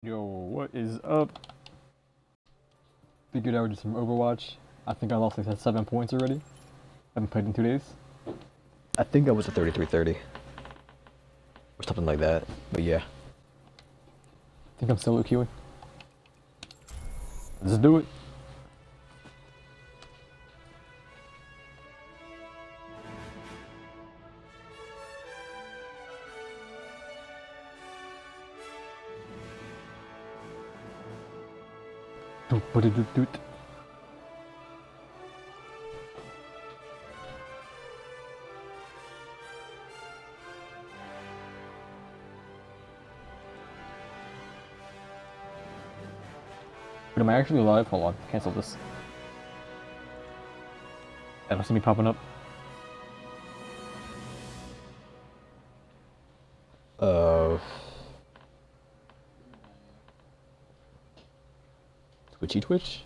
Yo, what is up? Figured I would do some Overwatch. I think I lost like seven points already. Haven't played in two days. I think I was at 3330. Or something like that. But yeah. I think I'm solo queuing. Let's do it. Doot, doot, doot, doot. But am I actually live? Hold on, cancel this. I don't see me popping up. Twitchy Twitch?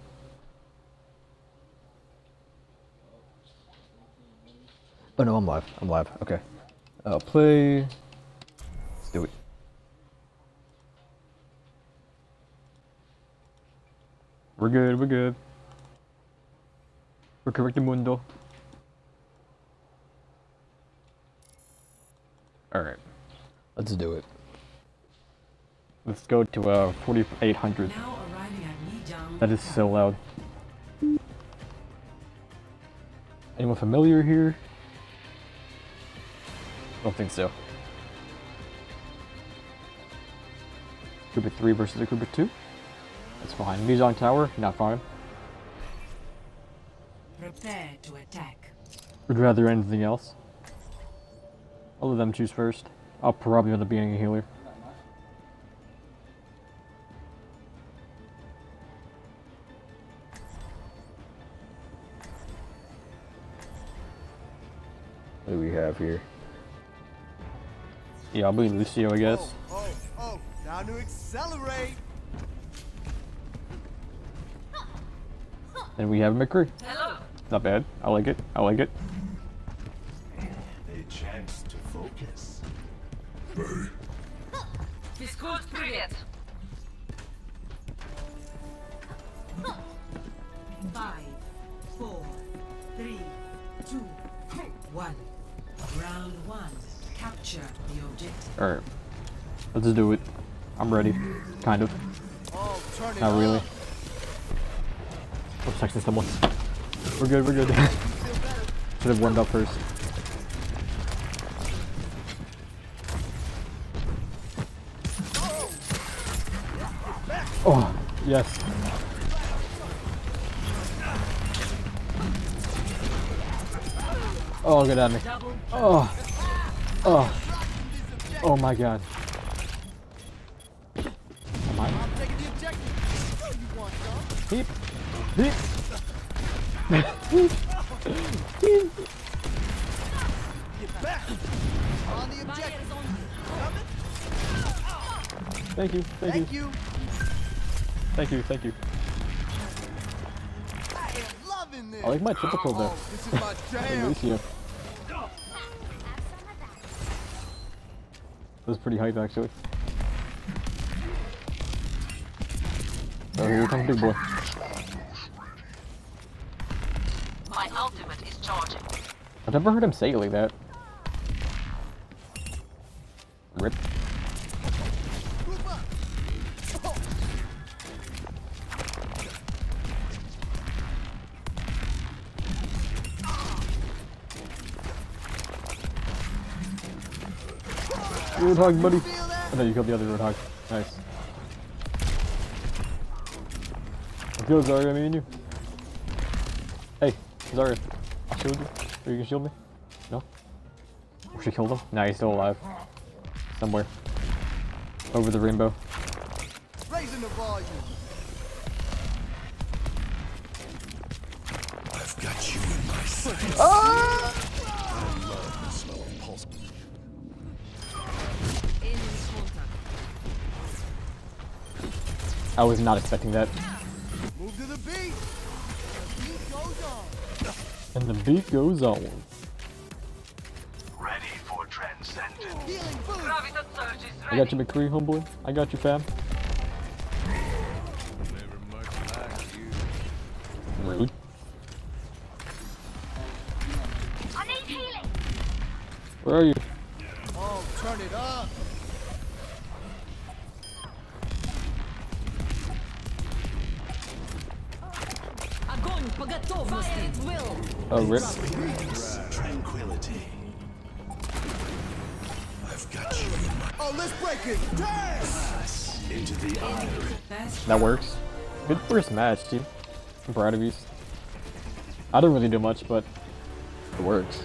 Oh no, I'm live. I'm live. Okay. Uh, play. Let's do it. We're good, we're good. We're correct mundo. Alright, Let's do it. let's go to uh 4800. Now arriving at Lijiang. That is so loud. Anyone familiar here? I Don't think so. Group of 3 versus a group of 2? That's fine. Mizong Tower, not fine. Prepare to attack. Would rather anything else. I'll let them choose first. I'll probably end up being a healer. have here? Yeah, I'll be Lucio, I guess. Oh, oh, oh, now to accelerate. And we have McCree. Hello. Not bad. I like it. I like it. A chance to focus. Физкульт, привет. Alright. Let's do it. I'm ready. Kind of. Oh, Not really. up. I'm texting someone. We're good, we're good. Should have warmed up first. Oh, yes. Oh, get at me. Oh, oh, oh my god. Am I? I'm taking the objective. Oh, you want. Get back. On the objective. Thank you, thank, Thank you, you. thank you, thank you. I am loving this. I like my triple kill oh, there. Oh, this is my jam. Was pretty hype actually. Oh, here comes big boy. My ultimate is charging. I've never heard him say it like that. Roadhog, buddy. I thought you killed the other Roadhog. Nice. Let's go, Zarya, me and you. Hey, Zarya. Shield you. Or you can shield me? No? Or she killed him? Nah, he's still alive. Somewhere. Over the rainbow. Raising the volume. I was not expecting that. Move to the beat. The beat goes on. And the beat goes on. Ready for transcendence. Healing boost. Graviton surge is I got you, McCree, homeboy. I got you, fam. Never much like you. Rude. I need healing. Where are you? Oh, turn it up. Oh, rip. Tranquility. I've got you Oh, let's break it. Damn! into the eye. That works. Good first match, dude. I'm proud of you. I don't really do much, but it works.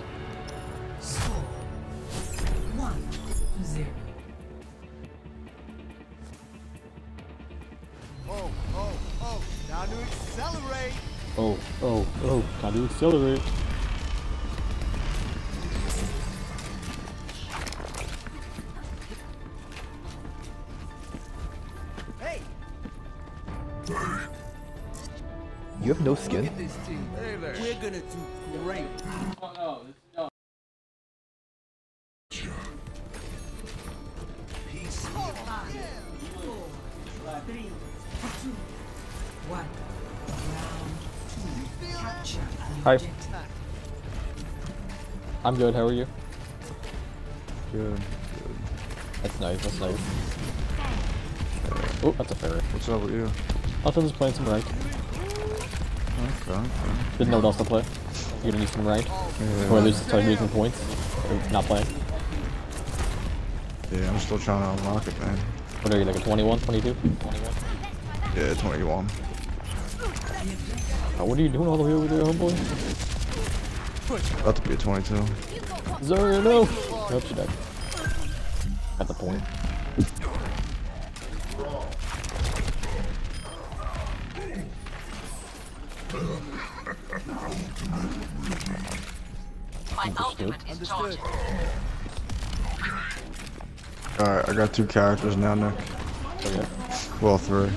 To accelerate. Hey, You have no skin? this team. We're gonna do great. I'm good, how are you? Good. That's nice, that's nice. Oh, that's a ferret. What's up with you? Was just playing some rank. Okay. okay. Didn't know what else to play. You're gonna need some rank. Yeah. Or at least start losing points. Or not playing. Yeah, I'm still trying to unlock it, man. What are you, like a 21, 22? 21? Yeah, 21. Oh, what are you doing all the way over there, homeboy? About to be a 22. Zarya, no! Nope, she died. At the point. My ultimate is charging. Alright, I got two characters now, Nick. Okay. Well, three.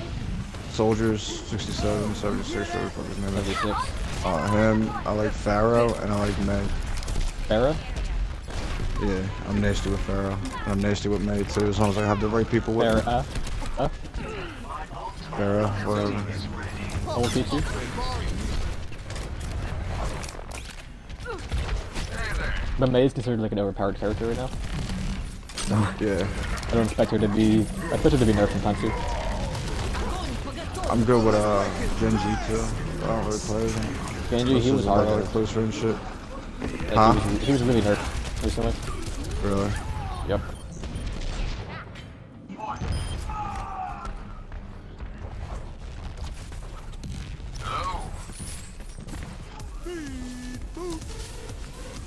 Soldiers, 67, 76, whatever the fuck his name is. 76. Uh, him, I like Pharaoh, and I like Mei. Pharaoh? Yeah, I'm nasty with Pharaoh. I'm nasty with Mei, too, as long as I have the right people with me. Farah. Uh, Pharaoh, whatever. I will teach you. But Mei is considered like an overpowered character right now. Yeah, I don't expect her to be. I expect her to be nerfed sometime too. I'm good with uh, Genji, too. I don't really play as him. Genji, he was like, hard. like nerfed. close range shit. Like, Huh? he, was, he was really hurt recently. Really? Yep.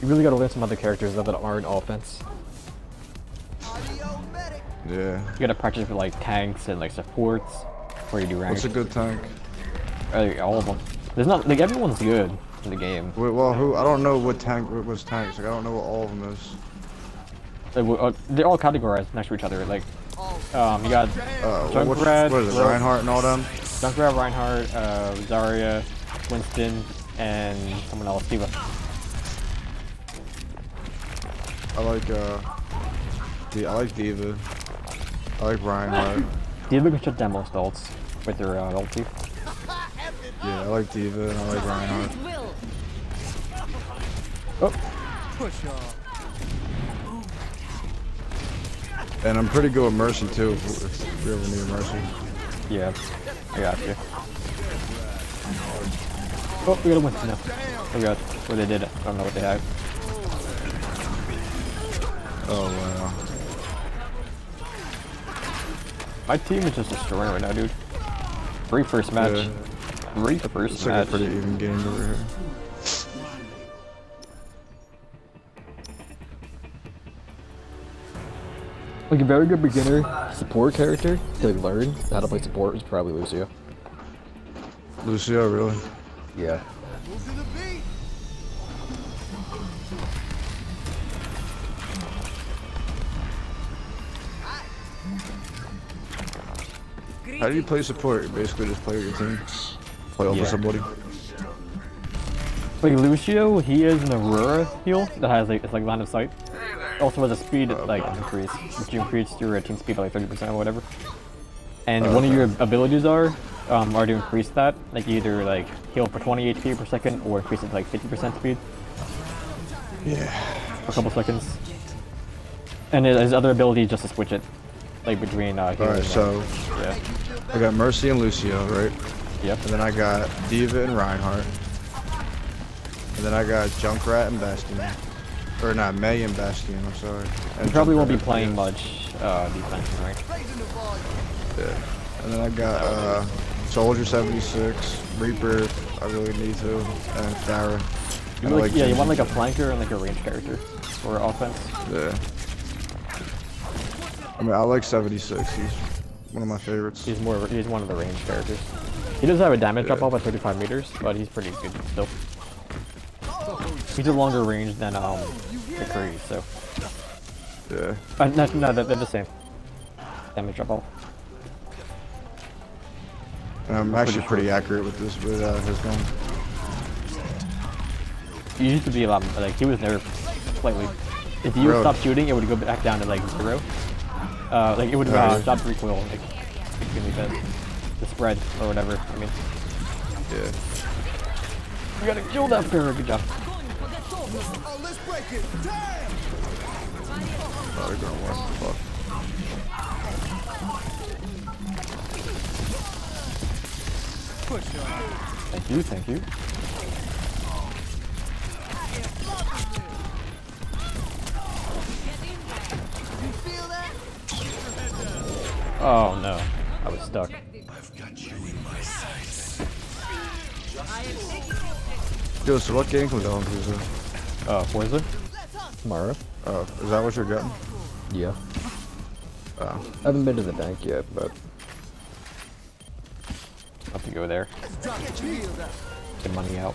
You really gotta learn some other characters though that aren't offense. Yeah. You gotta practice with like tanks and like supports where you do rank. What's a good tank? Like, all of them. There's not like everyone's good in the game. Wait, well, who? I don't know what tank what was tanks. Like, I don't know what all of them is. W- uh, they're all categorized next to each other. Like, um, you got Uh, Junkrat, what is it? Reinhardt and all them? Junkrat, Reinhardt, uh, Zarya, Winston, and someone else, D.Va. I like uh, D- I like D.Va. I like Reinhardt. D.Va can shut down most ults with her uh, ulti. Yeah, I like D.Va and I like Reinhardt. will. Oh, Push off. And I'm pretty good with Mercy too. If, if you ever need Mercy. yeah, I got you. Oh, we got a win. now. We got where they did it. I don't know what they had. Oh wow. My team is just destroying right now, dude. Three first match. Yeah. Three first It's like match. a pretty even game over here. Like a very good beginner support character to learn how to play support is probably Lucio. Lucio, really? Yeah. Move to the beat. How do you play support? You basically just play with your team. Play off Yeah. somebody. Like Lucio, he is an Aurora heal that has like it's like line of sight. Also has a speed like increase, which you increase your team speed by like 30% or whatever. And one of your abilities are um, are to increase that. Like either like heal for 20 HP per second or increase it to like 50% speed Yeah. for a couple seconds. And his other ability is just to switch it, like between. Uh, Alright, and- so yeah, I got Mercy and Lucio, right? Yep. And then I got D.Va and Reinhardt. And then I got Junkrat and Bastion. Or not, Mei and Bastion, I'm sorry. And You probably won't be playing much uh, defense, right? Yeah. And then I got uh, Soldier 76, Reaper, I really need to, and Pharah. You And I like, yeah, you want like a flanker and like a range character for offense. Yeah. I mean, I like 76. He's one of my favorites. He's more. He's one of the range characters. He does have a damage drop off at 35 meters, but he's pretty good still. He's a longer range than um McCree, so. Yeah. Uh, no, no, they're, they're the same. Damage drop off. I'm actually pretty accurate with this, with uh, his gun. He used to be a lot like he was never slightly. If you Really? stop shooting, it would go back down to like zero. Uh, like it would uh, stop recoil, like extremely fast. The spread or whatever. I mean, Yeah. we gotta kill that Pharaoh. Good job. Oh, let's break it. Damn! Oh, they're gonna win. Fuck. Thank you, thank you. You feel that? Oh no, I was stuck. Yo, so what game comes out on Tuesday? Uh, Forza? Tomorrow? Oh, is that what you're getting? Yeah. Oh. I haven't been to the bank yet, but I'll have to go there. Drop it, you heal that. Get money out.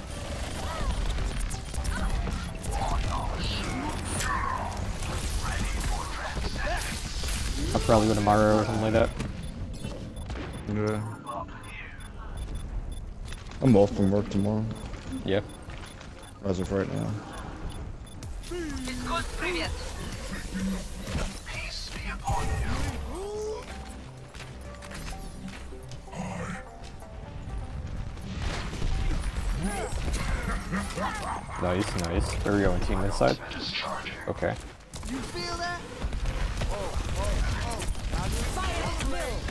I'll probably go tomorrow or something like that. Yeah. I'm off from work tomorrow, Yeah. As of right now. Nice, nice. There we going team this side. Okay. You feel that? Oh, oh, oh.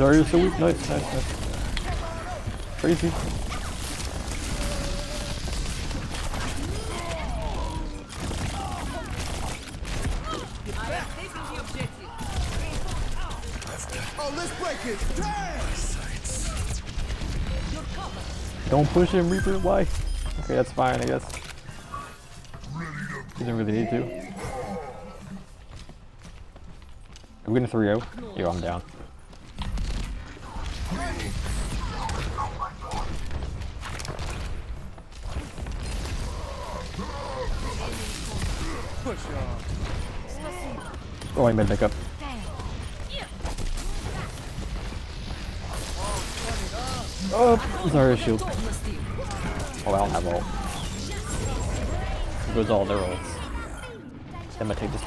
Zarya so weak. Nice, nice, nice. Crazy. Don't push him, Reaper. Why? Okay, that's fine, I guess. You didn't really need to. Are we gonna 3 0? Yo, I'm down. Oh, I made make up. Oh, Zarya shield. Oh, I don't have ult. Goes all their ults. I'm gonna take this.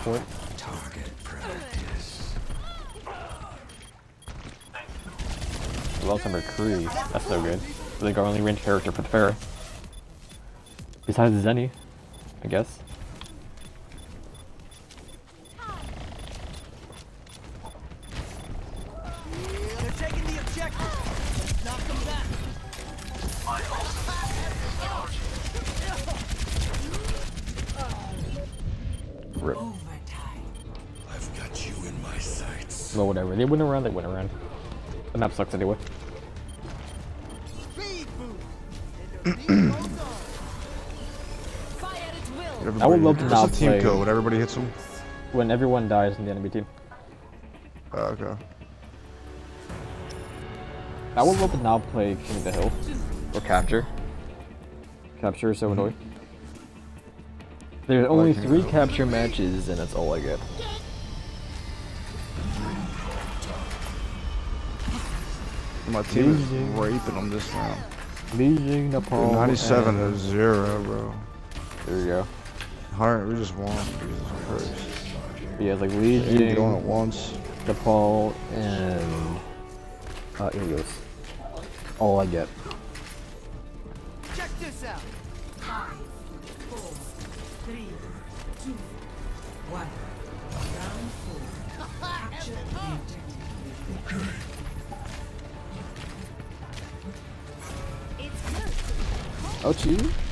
We lost number Kree. That's so good. Like our only range character for the Pharaoh. Besides Zenny, I guess. Well, whatever. They went around, they went around. The map sucks anyway. Speed boost. And the beat goes on. Fire at will. Everybody, I would love to what's now team play- kill when everybody hits them? When everyone dies in the enemy team. Oh, okay. I would love to now play King of the Hill. Or Capture. Capture is so annoying. Mm-hmm. There's only King three capture capture matches, and that's all I get. My team is Losing. raping them this round. Lijiang, Nepal. 97 and- to 0, bro. There you go. Heart, we just won. Jesus Christ. Yeah, like Li They didn't get on at Jing, once. Nepal, and Uh, here goes. All I get. Oh, gee.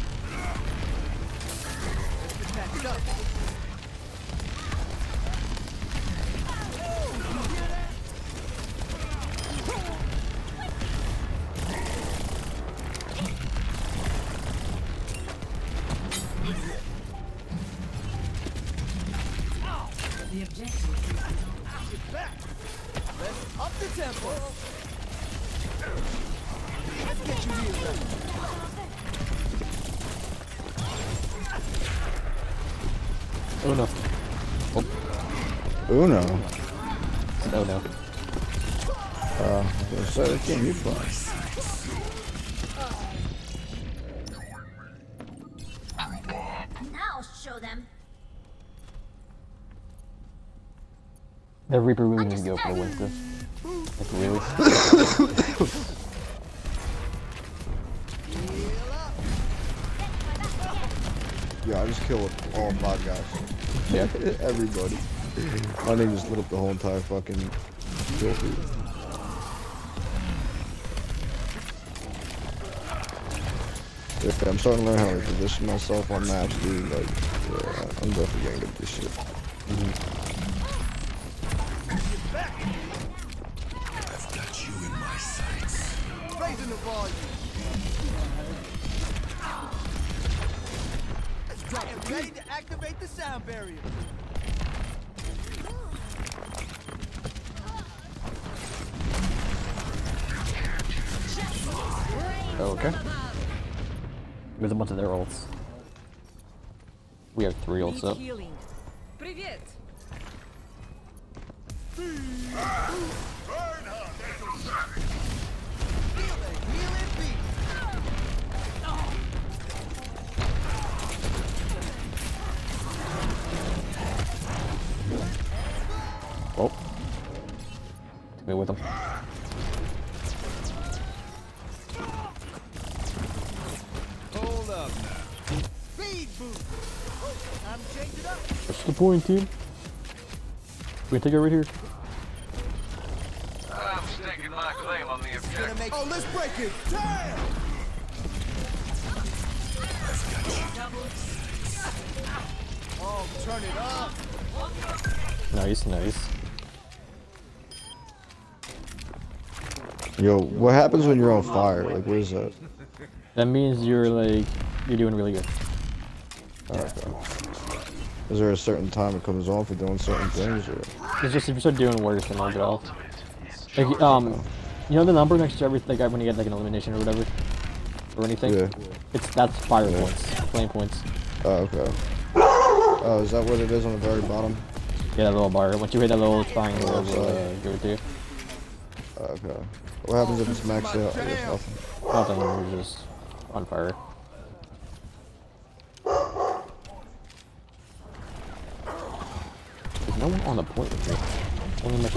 Oh no. Uno. Oh no. Uh, so that game you play. Now show them. The Reaper really needs to go for the Winston. Like really? Yeah, I just killed all five guys. Yeah. Everybody. My name just lit up the whole entire fucking field. Yeah, I'm starting to learn how to position myself on maps, dude. Like, yeah, I'm definitely getting good at this shit. I've got you in my sights. Raising the volume. Activate the sound barrier. Oh, okay. There's a bunch of their ults. We have three ults up. Took me with them. Hold up now. Speed boost. Time to change it up. What's the point, team? We can take it right here. I'm staking my claim on the objective. make. Oh, let's break it. Damn. Oh, turn it up. Nice, nice. Yo, what happens when you're on fire? Like, what is that? That means you're like, you're doing really good. Is there a certain time it comes on for doing certain things? Or? It's just if you start doing worse, then it'll get off. Like, um, you know the number next to every like when you get like an elimination or whatever, or anything. Yeah. It's that's fire points, flame points. Oh, okay. Oh, is that what it is on the very bottom? Yeah, that little bar. Once you hit that little triangle, it'll uh, give it to you. Okay. What happens if it's maxed out? I guess nothing. Nothing, you're just on fire. There's no one on the point with me. Only my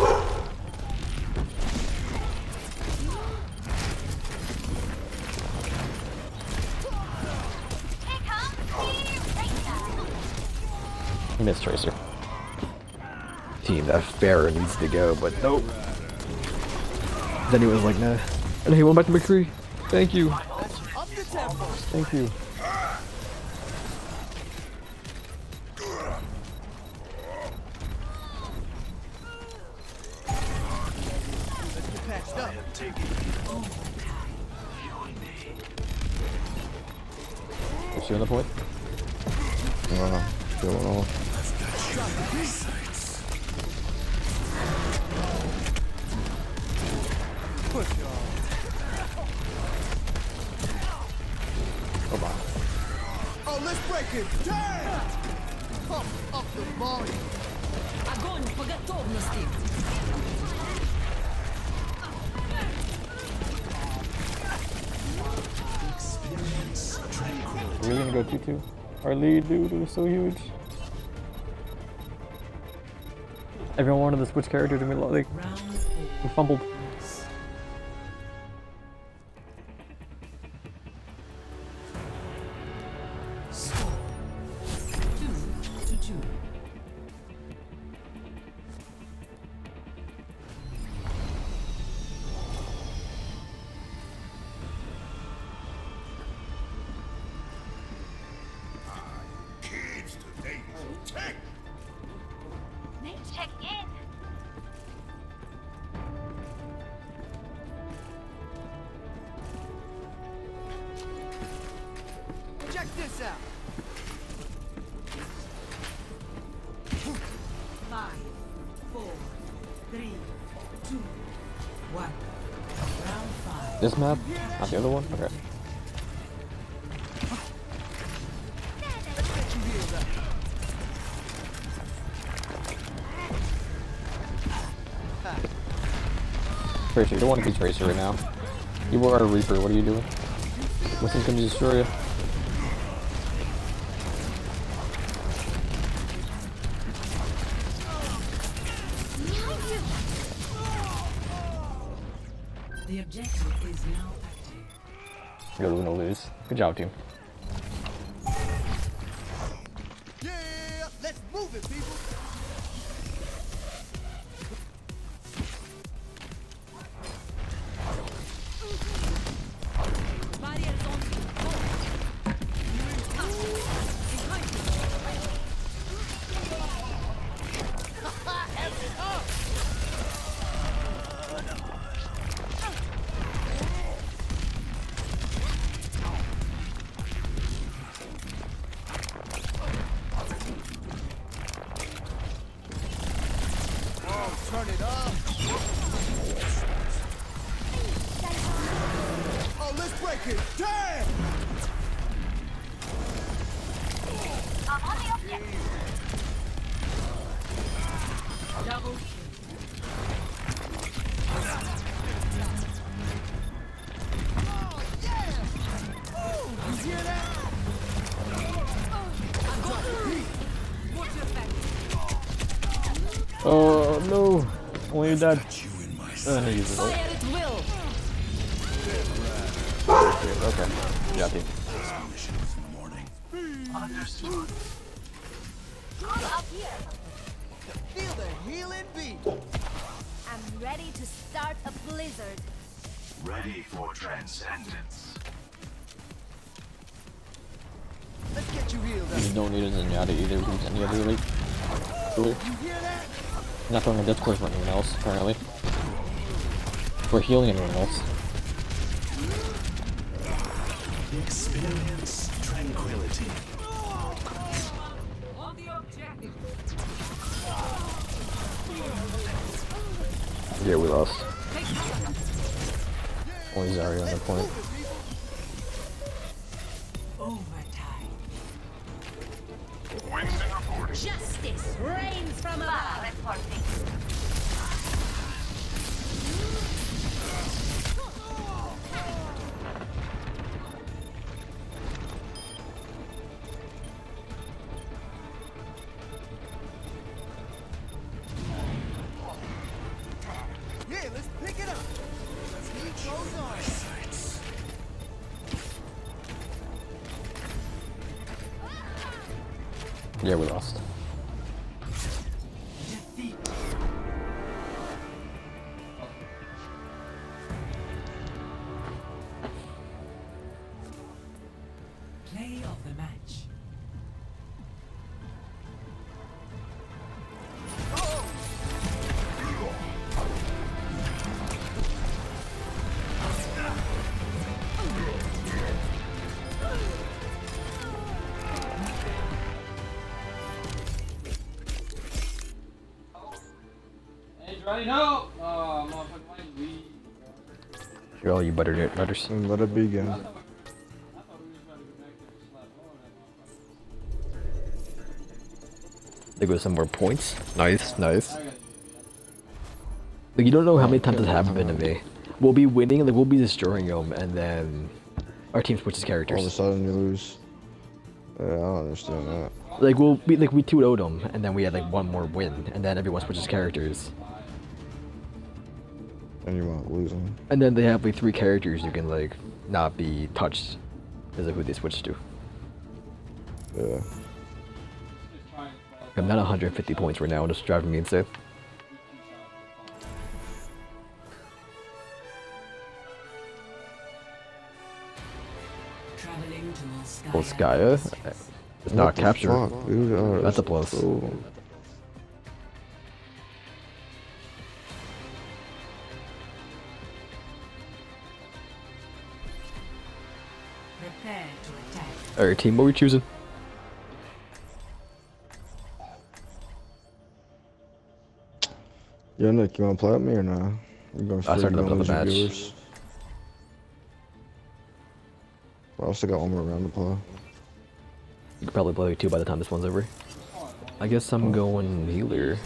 Miss Tracer. Team, that Pharaoh needs to go, but nope. Then he was like, nah. And he went back to McCree. Thank you. Thank you. Let's get patched up. Is she on the point? Uh, we gonna go 2 2? Our lead, dude, was so huge. Everyone wanted to switch characters and we like we fumbled. Check this out. This map? Not the other one? Okay. Tracer, you don't want to be Tracer right now. You are a Reaper, what are you doing? What's gonna destroy you? Lose. Good Double kill. You hear that? What's your effect? Oh no! Only you're dead. Got you in my Uh, sights. no, use it. Fire at will. Okay. Yeah, team. Missions in the morning. Understood. Up here. Feel the healing beat. I'm ready to start a blizzard. Ready for transcendence. Let's get you healed up. just don't need a Zenyatta either because any other elite. Really? You hear that? Not throwing a death course for anyone else, apparently. Or healing anyone else. Experience tranquility. Yeah, we lost. Only Zarya on the point. Yeah, we lost. Butternut butters. And let it begin. They go some more points. Nice, nice. Like you don't know how many times this happened to me. We'll be winning, like we'll be destroying them, and then our team switches characters. All of a sudden you lose. Yeah, I don't understand that. Like we'll we like we 2 0 them, and then we had like one more win, and then everyone switches characters, And you want losing. and then they have like three characters you can like not be touched, because of who they switch to. Yeah. I'm not 150 points right now, and it's driving me insane. Traveling to Volskaya. Volskaya, it's not What the captured. fuck. Oh, That's a plus. cool. Alright, team, what are we choosing? Yeah, Nick, you want to play with me or not? You going I started you up gonna another lose your match. viewers? I also got one more round to play. You could probably play two by the time this one's over. I guess I'm going healer.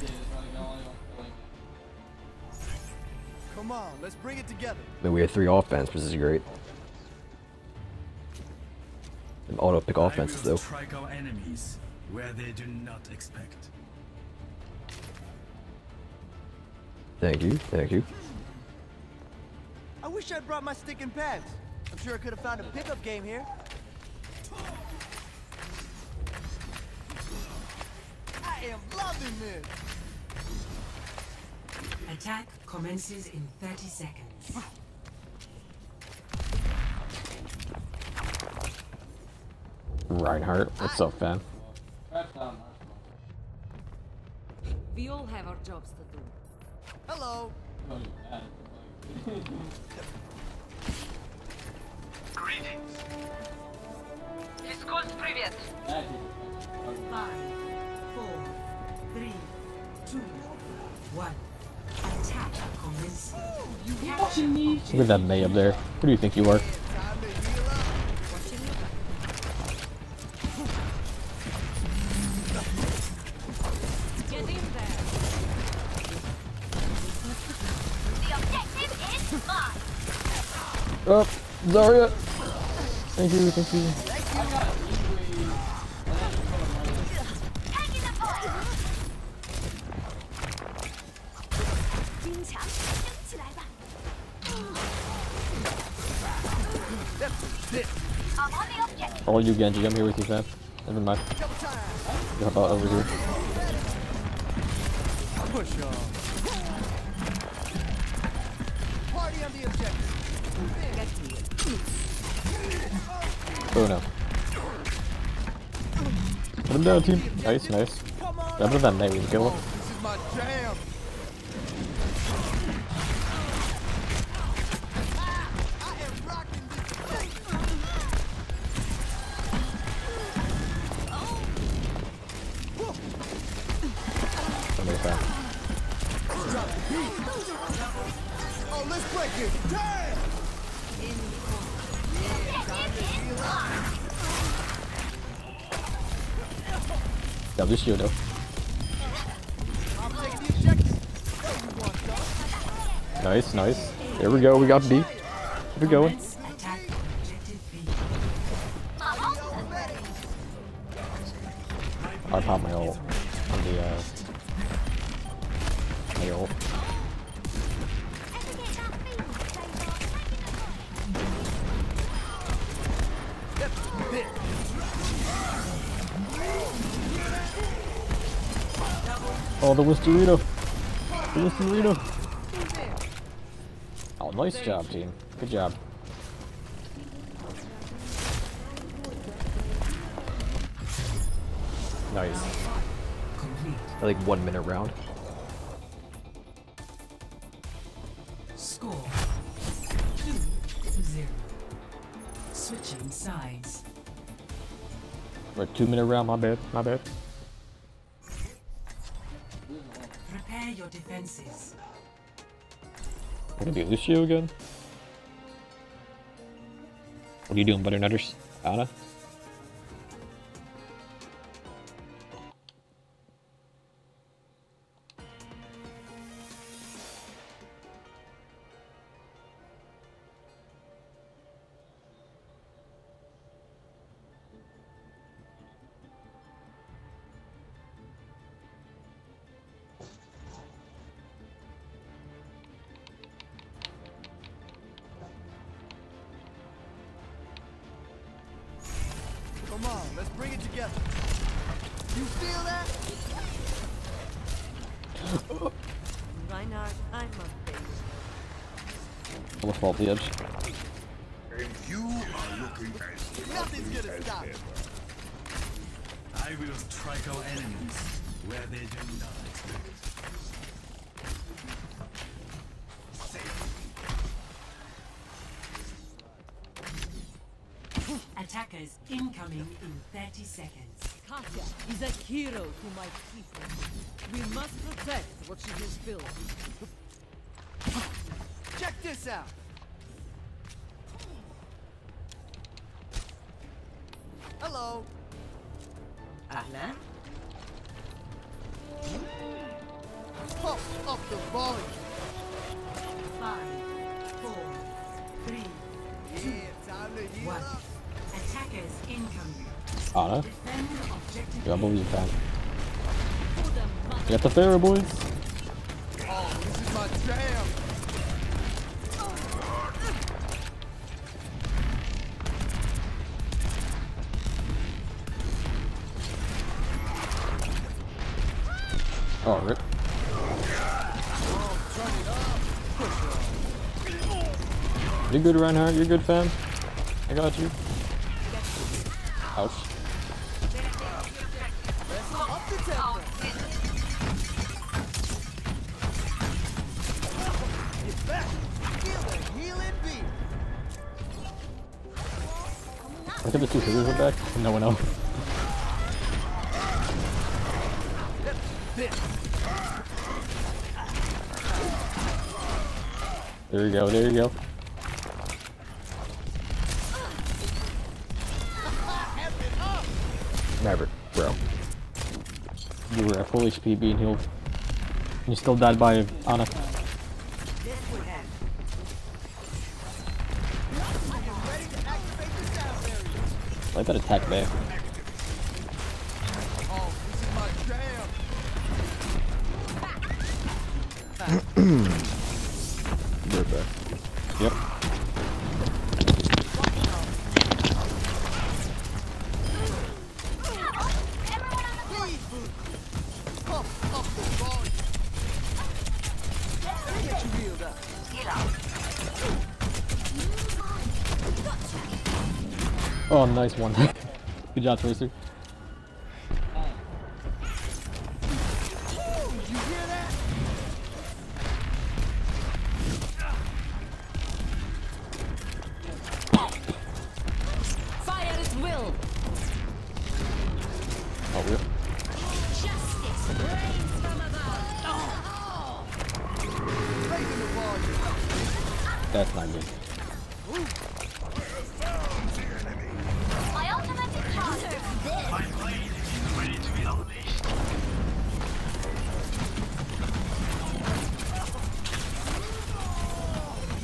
Come on, let's bring it together. But we have three offense, which is great. And auto pick offenses though. strike our enemies where they do not expect. Thank you, thank you. I wish I'd brought my stick and pads. I'm sure I could have found a pickup game here. I am loving this. Attack commences in 30 seconds. Reinhardt, what's up, fam? We all have our jobs to do. Hello. Greetings. Five, four, three, two, one. Attack commencing. Look at that Mei up there. Who do you think you are? Up, oh, Zarya. Thank you, thank you. All you Genji, I'm here with you, fam. Never mind. How about over here? Push off. Oh no. Put him down, team. Nice, nice. That Mei, we kill him. There you want, dog. Nice, nice. There we go, we got B. Keep it going. I popped my ult on the uh my ult. The Wisterito! The Wisterito! Oh nice job team. Good job. Nice. Complete. Like one minute round. Score. Two to zero. Switching sides. We're two minute round, my bad, my bad. Lucio again? What are you doing, Butternutters? Anna? Reinhardt, I must pay. Almost fall off the edge. And you are looking as Nothing's gonna as stop. ever. I will strike our enemies where they do not expect. Attackers incoming in 30 seconds. Katya is a hero to my people. We must protect what she has built. Check this out. Hello. Ahlan? Pump up the volume. Five, four, three, Yeah, time to heal one. up. Attackers incoming. Ah, Defend objective. yeah, I believe You got the Pharaoh boys. Oh, this is my jam. Oh, rip. You're good, Reinhardt. You're good, fam. I got you. Ouch. Feel the. Look at the two scissors are back. No one else. There you go, there you go. Maverick, bro. You were at full HP being healed. You still died by Ana. Barrier. Like that attack back. Oh, nice one. Good job, Tracer.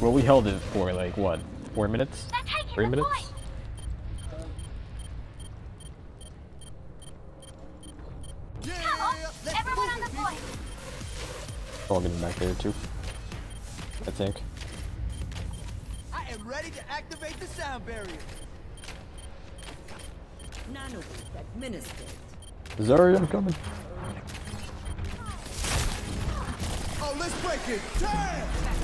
Well, we held it for like, what, four minutes? Three minutes? point. Yeah, Come on, let's everyone move on it, the people. point. All getting back there too. I think. I am ready to activate the sound barrier. Nanoboost administered. Zarya, I'm coming. Oh, let's break it. Damn!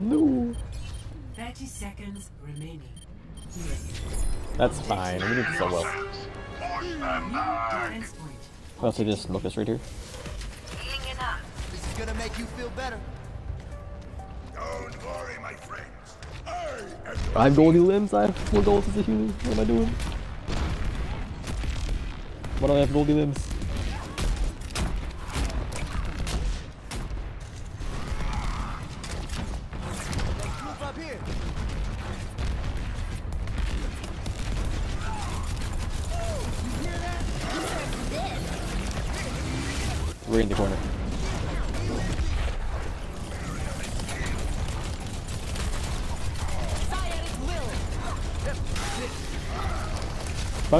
No. 30 seconds remaining. That's fine. We did so well. Defense point. I'll say this Lucas right here. This is gonna make you feel better. Don't worry, my friends. I have goldy limbs. I have four golds as a human. What am I doing? Why do I have goldy limbs?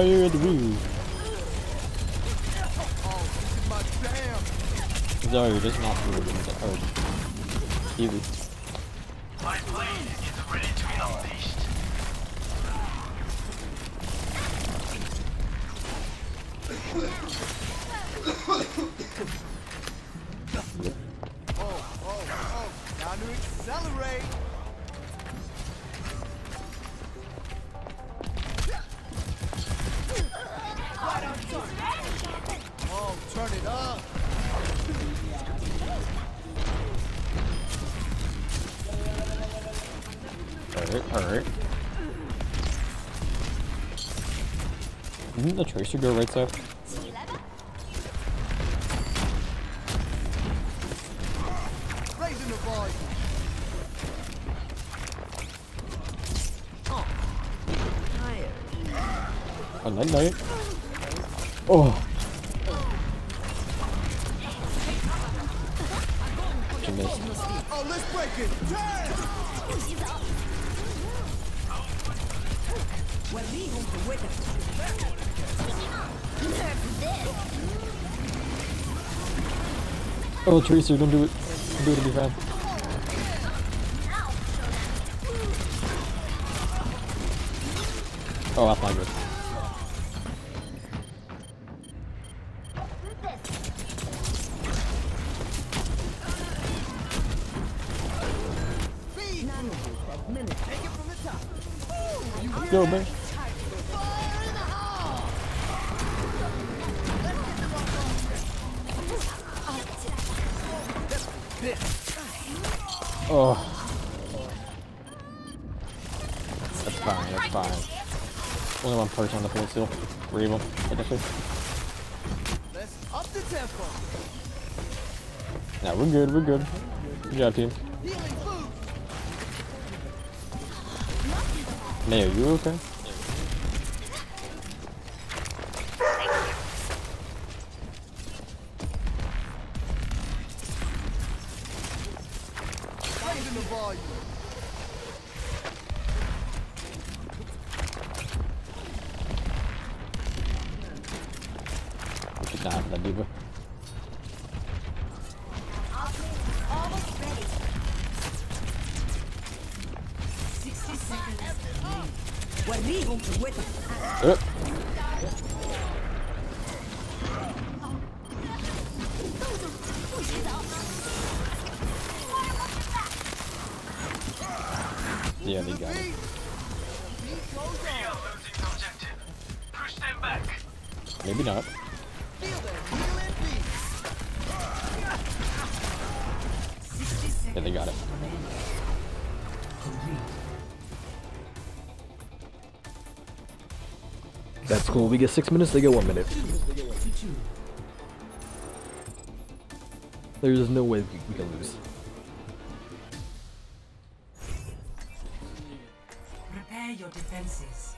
Fire will. Zarya does not do it. Oh, Tracer go right side? Oh, night night. Oh. Oh, let's break it. Damn. Oh, Tracer, don't do it. Do it to be fan. Oh, that's not. It. Go, man. Oh. That's fine, that's fine. Only one person on the field still. Of them, technically. Let's up the tempo. Nah, we're good, we're good. Good job, team. Are you okay? Yeah, they got it. Maybe not. Feel that healing beat. 60 seconds. Yeah, they got it. That's cool. We get six minutes, they get one minute. There's no way we, can lose. Prepare your defenses.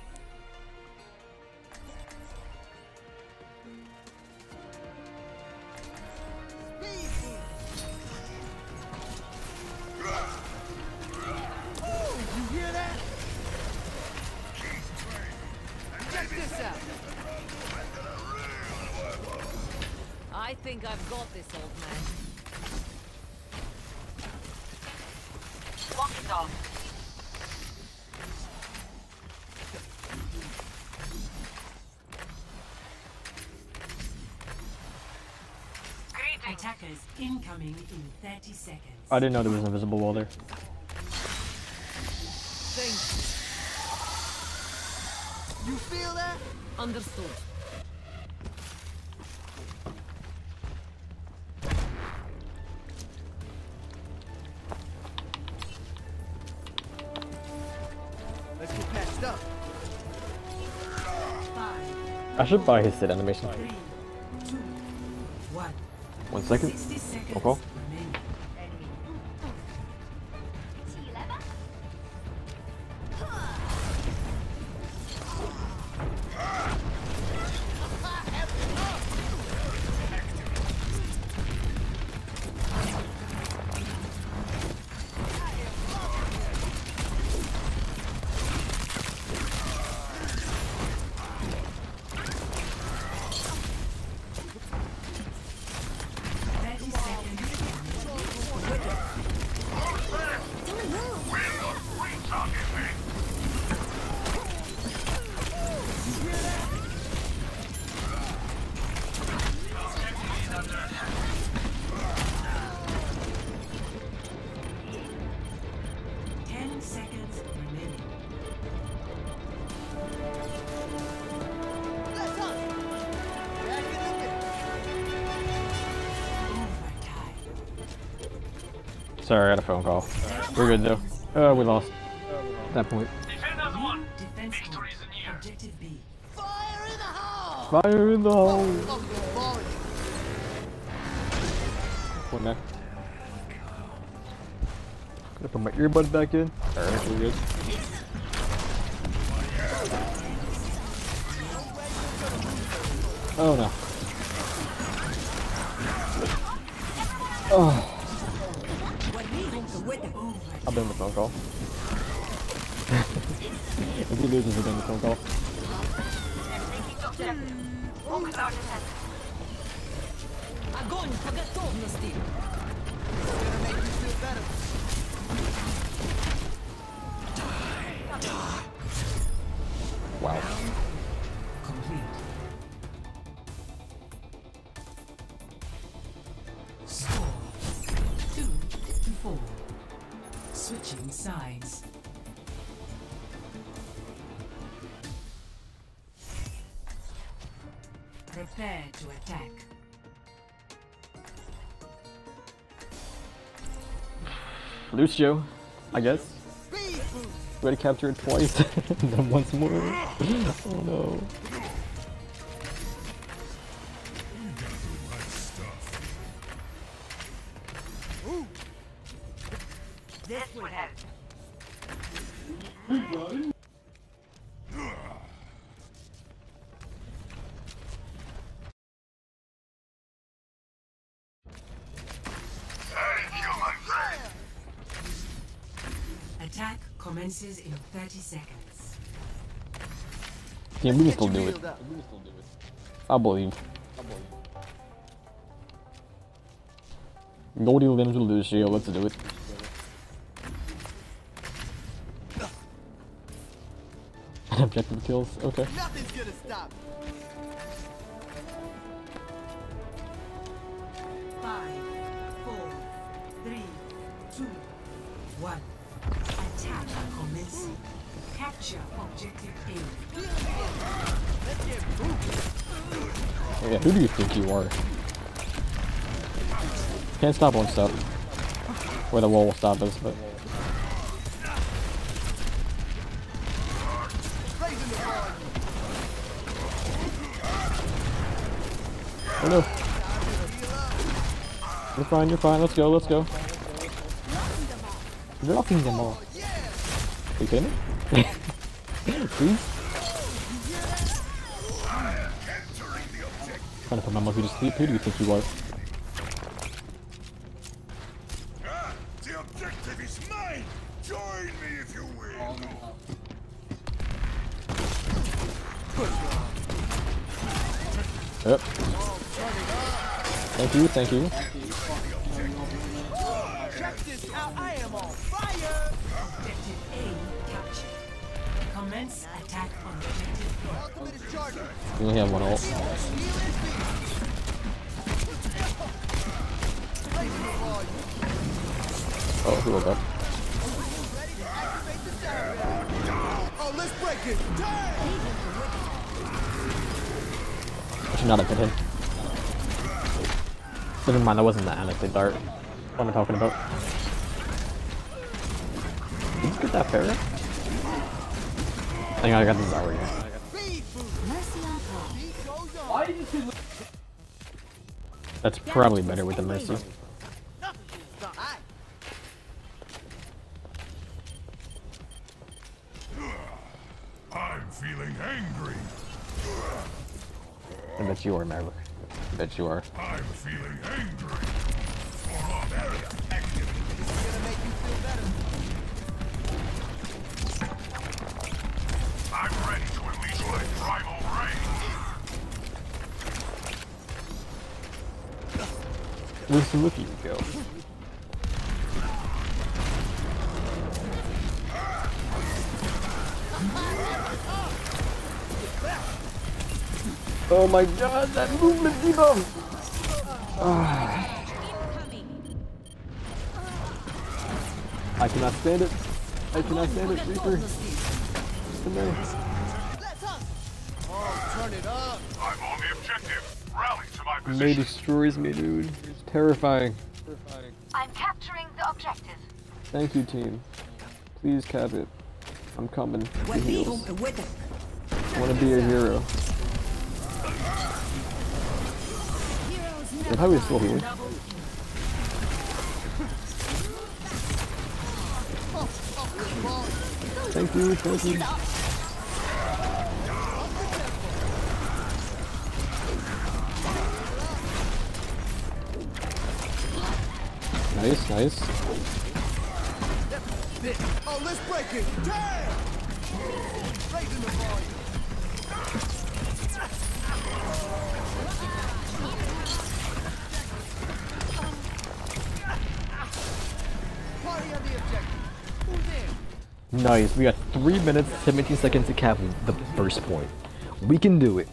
30 seconds. I didn't know there was an invisible wall there. Thank You You feel that? Understood. Let's get patched up. Five, I should buy his sit animation. three, two, one. One second. Okay. Sorry, I had a phone call. We're good though. Uh, we lost. At that point. Fire in the hole! What next? Gonna put my earbuds back in. Alright, we're good. Oh no. Oh. I've been the phone call. if he loses, we've been the phone call. Огонь по готовности! Gonna make you feel better. Wow. Sides. Prepare to attack. Lucio, I guess. We had to capture it twice. then once more. Oh no. 30 seconds. Yeah, we can still do it. Healed up. I believe. Goldie will into Lucio, let's do it. Objective kills, okay. Nothing's gonna stop. A. Yeah, who do you think you are? Can't stop one stop. Where the wall will stop us, but oh no. You're fine, you're fine, let's go, let's go. Blocking them all. Are you kidding me? Please? Trying to put my monkey to sleep, who do you think you are? The objective is mine. Join me if you will. Yep. Thank you, thank you. Check We only have one ult. Oh, he woke. Oh, let's break it. I should not have hit him. Never mind, that wasn't the anecdote dart. What am I talking about? Did you get that parrot? Hang on, I got the Zarya. Speed boost. Beat goes on. That's probably better with the Mercy. I'm feeling angry. I bet you are, Maverick. I bet you are. I'm feeling angry. Where's the rookie go? Oh my god, that movement debuff! Ah. I cannot stand it. I cannot stand it, Reaper. Come here. Let's. Oh, turn it up. I'm on the objective. Rally to my May position. destroys me, dude. It's terrifying. I'm capturing the objective. Thank you, team. Please cap it. I'm coming. for heals. I want to be a hero. But how are we still here? Thank you, thank you. Nice, nice. Oh, let's break it. Damn! Raising the volume. Party on the objective. Who's in? Nice. We got 3 minutes, 17 seconds to cap the first point. We can do it.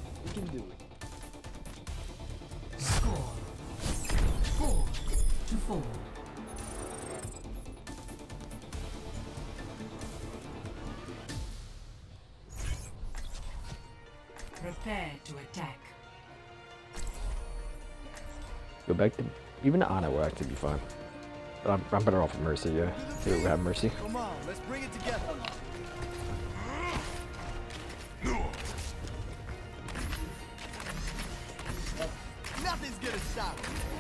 I'm, I'm better off with Mercy, yeah. Here we have Mercy. Come on, let's bring it together. Nothing's gonna stop us.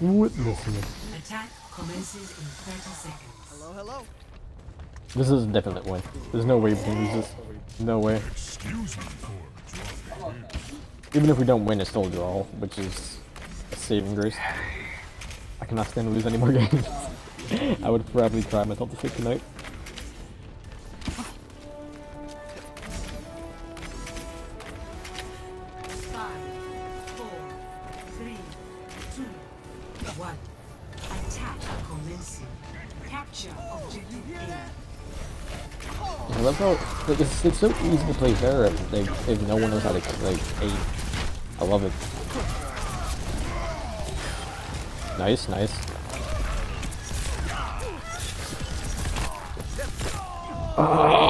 Witnessing it. Attack commences in 30 seconds. Hello, hello. This is a definite win. There's no way we can lose this. No way. Even if we don't win, it's still a draw, which is a saving grace. I cannot stand to lose any more games. I would probably cry myself to sleep tonight. Like, it's, it's so easy to play fair if, if no one knows how to like aim. I love it. Nice, nice. Ah!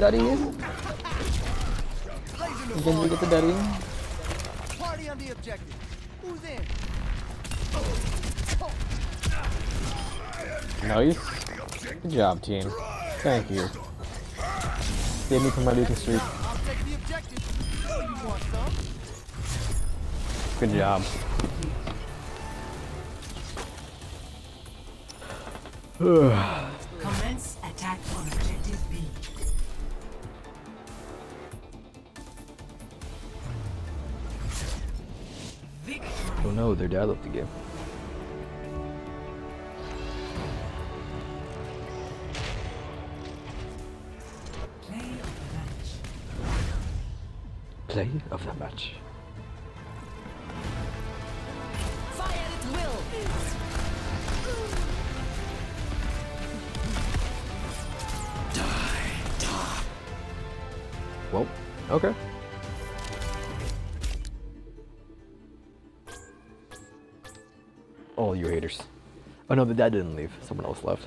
Hug daddy in. Blazing the Can we get the daddy in? Party on the objective. Who's in? Nice. Good job, team. Thank you. Save me from my losing streak. I'll take the objective. You want some? Good job. Commence attack on no, their dad left the game. Play of the match. Well, okay. The dad didn't leave. Someone else left.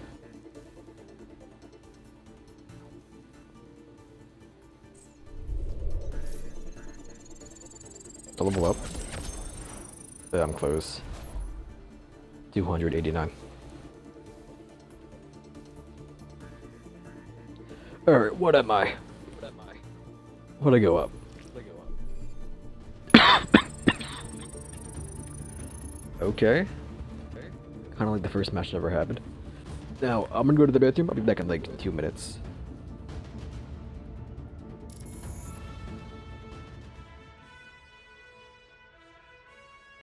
To level up. Yeah, I'm close. 289. Alright, what am I? What am I? What'd I go up? okay. Kind of like the first match that ever happened. Now, I'm gonna go to the bathroom. I'll be back in like two minutes.